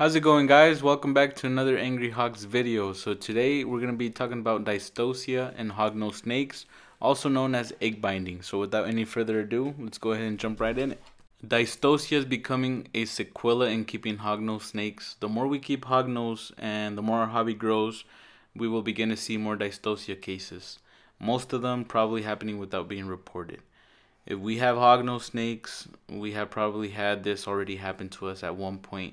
How's it going guys? Welcome back to another Angry Hogs video. So today we're going to be talking about Dystocia and hognose snakes, also known as egg binding. So without any further ado, let's go ahead and jump right in. Dystocia is becoming a sequela in keeping hognose snakes. The more we keep hognose and the more our hobby grows, we will begin to see more Dystocia cases. Most of them probably happening without being reported. If we have hognose snakes, we have probably had this already happen to us at one point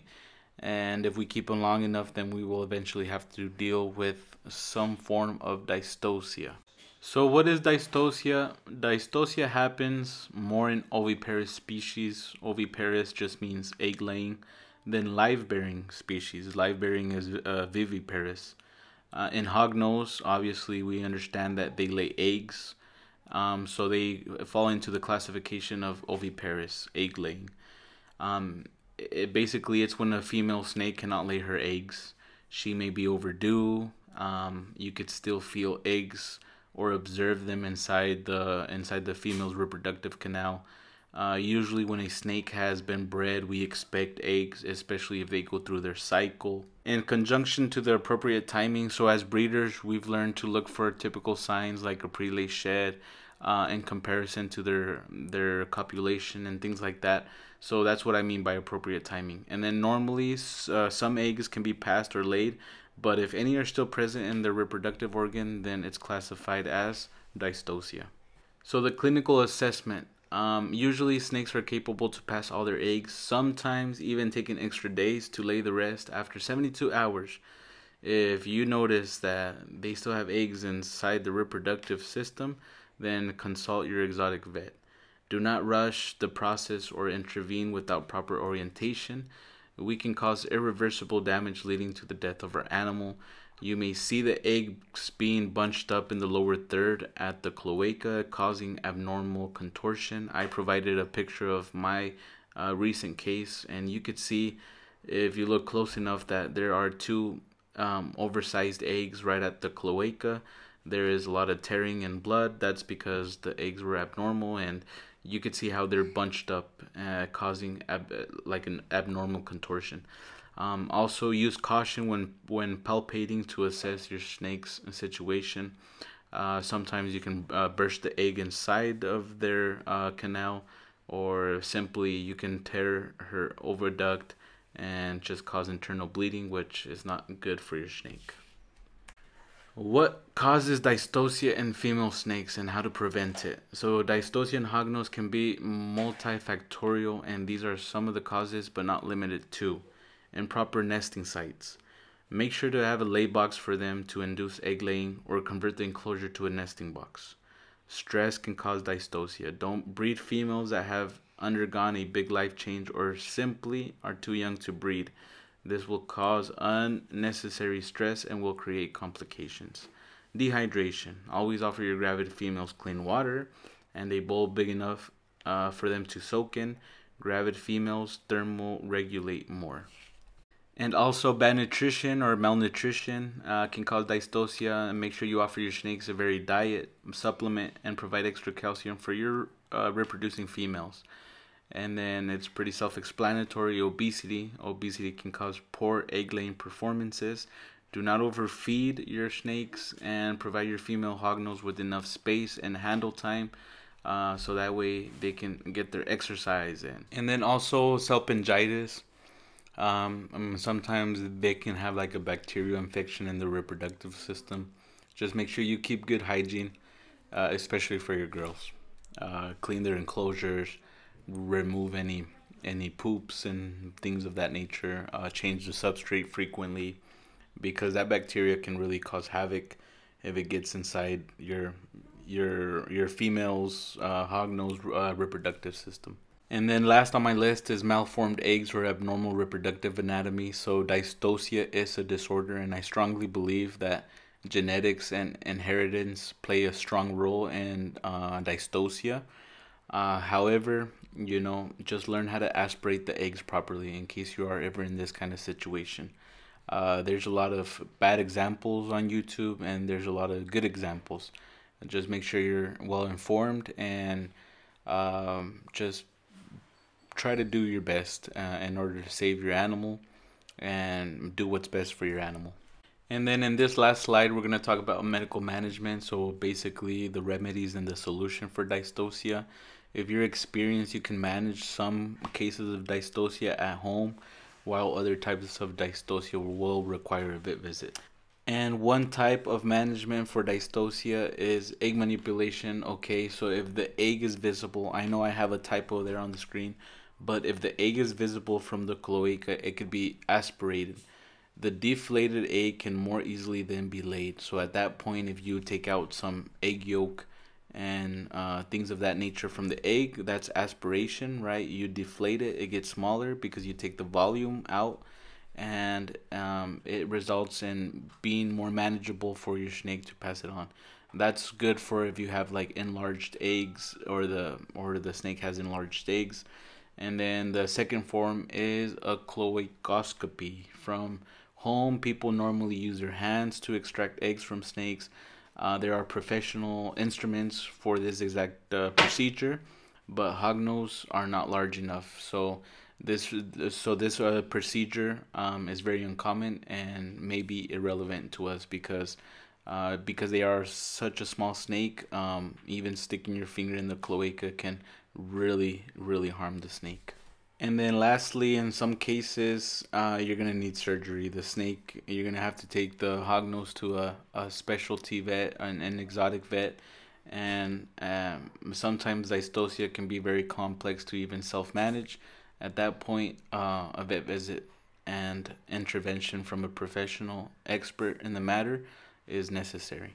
and if we keep them long enough then we will eventually have to deal with some form of dystocia. So what is dystocia? Dystocia happens more in oviparous species. Oviparous just means egg laying than live bearing species. Live bearing is uh, viviparous. Uh, in hognose, obviously we understand that they lay eggs. Um, so they fall into the classification of oviparous, egg laying. Um, it basically it's when a female snake cannot lay her eggs. She may be overdue. Um, you could still feel eggs or observe them inside the inside the female's reproductive canal. Uh, usually, when a snake has been bred, we expect eggs, especially if they go through their cycle. In conjunction to the appropriate timing, so as breeders, we've learned to look for typical signs like a prelay shed, uh, in comparison to their their copulation and things like that. So that's what I mean by appropriate timing. And then normally uh, some eggs can be passed or laid, but if any are still present in the reproductive organ, then it's classified as dystocia. So the clinical assessment. Um, usually snakes are capable to pass all their eggs, sometimes even taking extra days to lay the rest after 72 hours. If you notice that they still have eggs inside the reproductive system, then consult your exotic vet. Do not rush the process or intervene without proper orientation. We can cause irreversible damage leading to the death of our animal. You may see the eggs being bunched up in the lower third at the cloaca, causing abnormal contortion. I provided a picture of my uh, recent case, and you could see if you look close enough that there are two um, oversized eggs right at the cloaca. There is a lot of tearing and blood. That's because the eggs were abnormal and you could see how they're bunched up, uh, causing ab- like an abnormal contortion. Um, also, use caution when when palpating to assess your snake's situation. Uh, sometimes you can uh, burst the egg inside of their uh, canal, or simply you can tear her oviduct and just cause internal bleeding, which is not good for your snake. What causes dystocia in female snakes and how to prevent it? So dystocia in hognose can be multifactorial and these are some of the causes but not limited to. Improper nesting sites. Make sure to have a lay box for them to induce egg laying or convert the enclosure to a nesting box. Stress can cause dystocia. Don't breed females that have undergone a big life change or simply are too young to breed. This will cause unnecessary stress and will create complications. Dehydration. Always offer your gravid females clean water and a bowl big enough uh, for them to soak in. Gravid females thermal regulate more. And also, bad nutrition or malnutrition uh, can cause dystocia. And make sure you offer your snakes a varied diet, supplement, and provide extra calcium for your uh, reproducing females. And then it's pretty self explanatory obesity. Obesity can cause poor egg laying performances. Do not overfeed your snakes and provide your female hognose with enough space and handle time uh, so that way they can get their exercise in. And then also salpingitis. Um, I mean, sometimes they can have like a bacterial infection in the reproductive system. Just make sure you keep good hygiene, uh, especially for your girls. Uh, clean their enclosures remove any any poops and things of that nature. Uh, change the substrate frequently because that bacteria can really cause havoc if it gets inside your your your female's uh, hognose uh, reproductive system. And then last on my list is malformed eggs or abnormal reproductive anatomy. So dystocia is a disorder, and I strongly believe that genetics and inheritance play a strong role in uh, dystocia. Uh, however, you know, just learn how to aspirate the eggs properly in case you are ever in this kind of situation. Uh, there's a lot of bad examples on YouTube, and there's a lot of good examples. Just make sure you're well informed and um, just try to do your best uh, in order to save your animal. and do what's best for your animal. And then in this last slide, we're going to talk about medical management. So basically the remedies and the solution for dystocia. If you're experienced, you can manage some cases of dystocia at home, while other types of dystocia will require a vet visit. And one type of management for dystocia is egg manipulation. Okay, so if the egg is visible, I know I have a typo there on the screen, but if the egg is visible from the cloaca, it could be aspirated the deflated egg can more easily then be laid. So at that point, if you take out some egg yolk and uh, things of that nature from the egg, that's aspiration, right? You deflate it, it gets smaller because you take the volume out and um, it results in being more manageable for your snake to pass it on. That's good for if you have like enlarged eggs or the or the snake has enlarged eggs. And then the second form is a cloacoscopy from home, people normally use their hands to extract eggs from snakes. Uh, there are professional instruments for this exact uh, procedure, but hognose are not large enough. So this so this uh, procedure um, is very uncommon and maybe irrelevant to us because uh, because they are such a small snake. Um, even sticking your finger in the cloaca can really really harm the snake. And then lastly, in some cases, uh, you're going to need surgery. The snake, you're going to have to take the hognose to a, a specialty vet, an, an exotic vet. And um, sometimes dystocia can be very complex to even self-manage. At that point, uh, a vet visit and intervention from a professional expert in the matter is necessary.